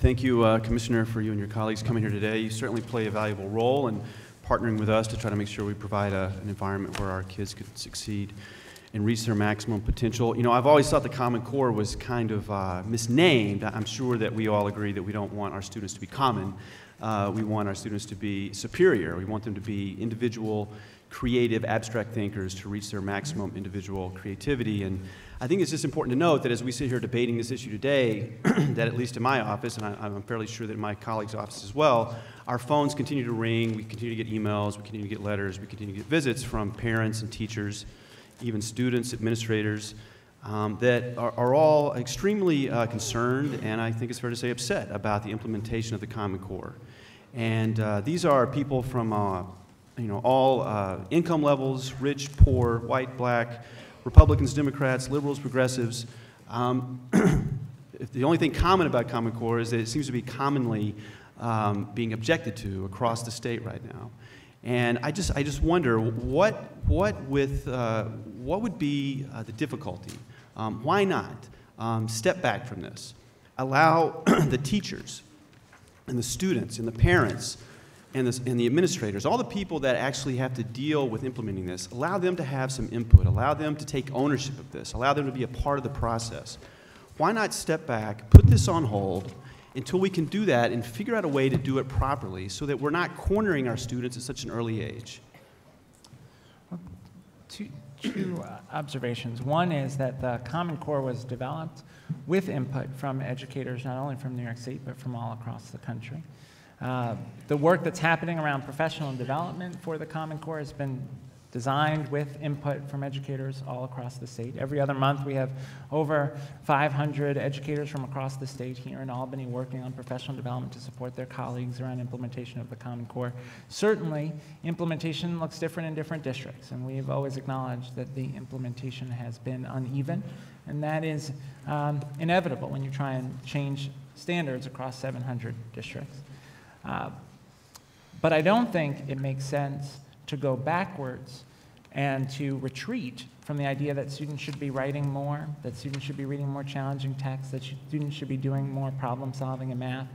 Thank you, uh, Commissioner, for you and your colleagues coming here today. You certainly play a valuable role in partnering with us to try to make sure we provide a, an environment where our kids can succeed and reach their maximum potential. You know, I've always thought the Common Core was kind of uh, misnamed. I'm sure that we all agree that we don't want our students to be common. Uh, we want our students to be superior. We want them to be individual, creative, abstract thinkers to reach their maximum individual creativity. And I think it's just important to note that as we sit here debating this issue today, that at least in my office, and I, am fairly sure that in my colleagues' office as well, our phones continue to ring, we continue to get emails, we continue to get letters, we continue to get visits from parents and teachers even students, administrators, um, that are, are, all extremely uh, concerned and I think it's fair to say upset about the implementation of the Common Core. And uh, these are people from uh, you know, all uh, income levels, rich, poor, white, black, Republicans, Democrats, liberals, progressives. Um, the only thing common about Common Core is that it seems to be commonly um, being objected to across the state right now. And I just, I just wonder what, what, with, uh, what would be uh, the difficulty? Um, why not um, step back from this? Allow the teachers and the students and the parents and, and the administrators, all the people that actually have to deal with implementing this, allow them to have some input, allow them to take ownership of this, allow them to be a part of the process. Why not step back, put this on hold, until we can do that and figure out a way to do it properly so that we're not cornering our students at such an early age. Two, two uh, observations. One is that the Common Core was developed with input from educators, not only from New York State, but from all across the country. Uh, the work that's happening around professional development for the Common Core has been designed with input from educators all across the state. Every other month, we have over 500 educators from across the state here in Albany working on professional development to support their colleagues around implementation of the Common Core. Certainly, implementation looks different in different districts, and we've always acknowledged that the implementation has been uneven, and that is um, inevitable when you try and change standards across 700 districts. Uh, but I don't think it makes sense to go backwards and to retreat from the idea that students should be writing more, that students should be reading more challenging texts, that students should be doing more problem solving in math.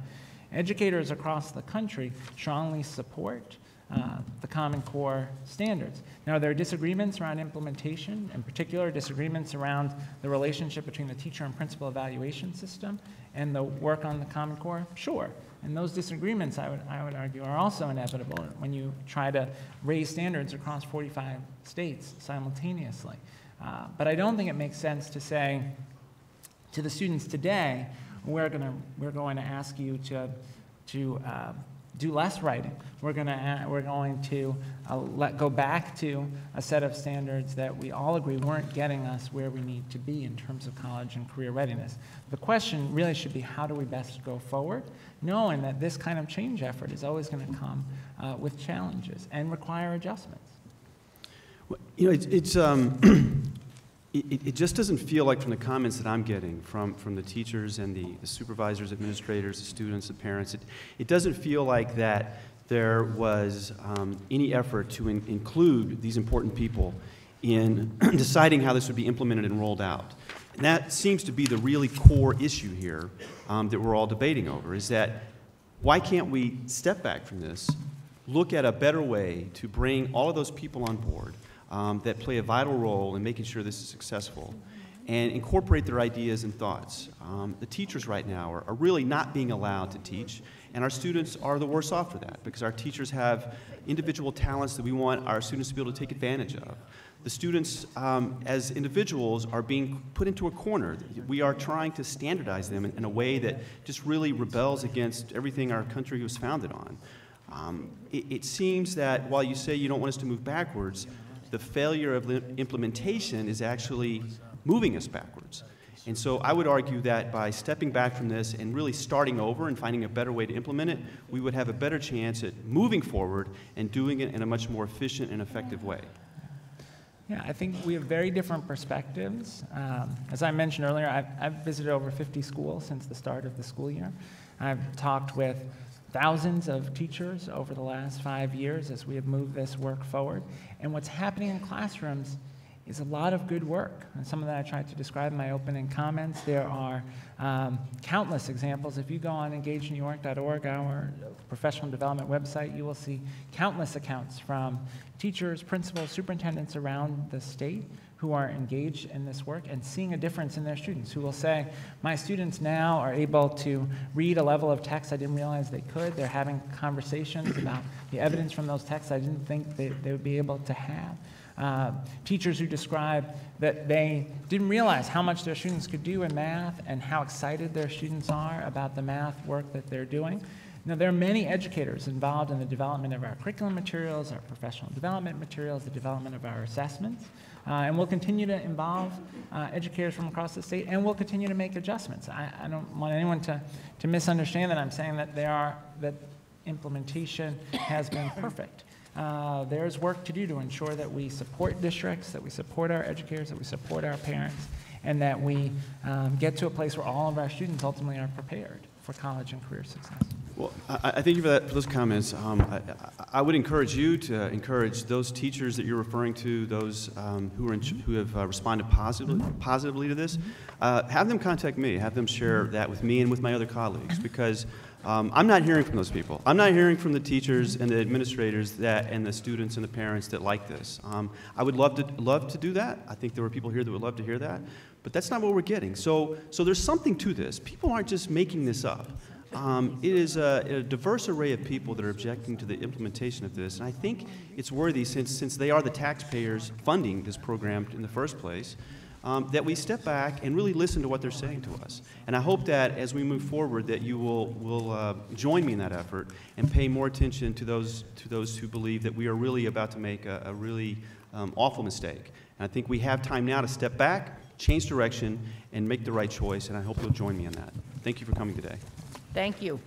Educators across the country strongly support uh, the Common Core standards. Now, there are disagreements around implementation, in particular, disagreements around the relationship between the teacher and principal evaluation system and the work on the Common Core. Sure, and those disagreements, I would, I would argue, are also inevitable when you try to raise standards across 45 states simultaneously. Uh, but I don't think it makes sense to say to the students today, we're, gonna, we're going to ask you to, to uh, do less writing. We're, gonna, we're going to uh, let go back to a set of standards that we all agree weren't getting us where we need to be in terms of college and career readiness. The question really should be how do we best go forward, knowing that this kind of change effort is always going to come uh, with challenges and require adjustments. Well, you know, it's, it's um, it, it, just doesn't feel like from the comments that I'm getting from, from the teachers and the, the supervisors, administrators, the students, the parents, it, it doesn't feel like that there was um, any effort to in, include these important people in deciding how this would be implemented and rolled out. And that seems to be the really core issue here um, that we're all debating over, is that why can't we step back from this, look at a better way to bring all of those people on board, um, that play a vital role in making sure this is successful and incorporate their ideas and thoughts. Um, the teachers right now are, are, really not being allowed to teach, and our students are the worse off for that because our teachers have individual talents that we want our students to be able to take advantage of. The students, um, as individuals, are being put into a corner. We are trying to standardize them in, in a way that just really rebels against everything our country was founded on. Um, it, it seems that while you say you don't want us to move backwards, the failure of implementation is actually moving us backwards. And so I would argue that by stepping back from this and really starting over and finding a better way to implement it, we would have a better chance at moving forward and doing it in a much more efficient and effective way. Yeah, I think we have very different perspectives. Um, as I mentioned earlier, I've, I've visited over 50 schools since the start of the school year. I've talked with thousands of teachers over the last five years as we have moved this work forward. And what's happening in classrooms is a lot of good work. And some of that I tried to describe in my opening comments. There are um, countless examples. If you go on engagenewyork.org, our professional development website, you will see countless accounts from teachers, principals, superintendents around the state who are engaged in this work and seeing a difference in their students, who will say, My students now are able to read a level of text I didn't realize they could. They're having conversations about the evidence from those texts I didn't think they, they would be able to have. Uh, teachers who describe that they didn't realize how much their students could do in math and how excited their students are about the math work that they're doing. Now, there are many educators involved in the development of our curriculum materials, our professional development materials, the development of our assessments. Uh, and we'll continue to involve uh, educators from across the state, and we'll continue to make adjustments. I, I don't want anyone to, to misunderstand that I'm saying that there are that implementation has been perfect. Uh, there's work to do to ensure that we support districts, that we support our educators, that we support our parents, and that we um, get to a place where all of our students ultimately are prepared for college and career success. Well, I, I thank you for that, for those comments. Um, I, I- would encourage you to encourage those teachers that you're referring to, those um, who are, in, who have uh, responded positively, positively to this, uh, have them contact me, have them share that with me and with my other colleagues, because um, I'm not hearing from those people. I'm not hearing from the teachers and the administrators that, and the students and the parents that like this. Um, I would love to, love to do that. I think there were people here that would love to hear that, but that's not what we're getting. So, so there's something to this. People aren't just making this up. Um, it is a, a diverse array of people that are objecting to the implementation of this, and I think it's worthy, since, since they are the taxpayers funding this program in the first place, um, that we step back and really listen to what they're saying to us. And I hope that as we move forward, that you will, will uh, join me in that effort and pay more attention to those, to those who believe that we are really about to make a, a really um, awful mistake. And I think we have time now to step back, change direction, and make the right choice, and I hope you'll join me in that. Thank you for coming today. Thank you.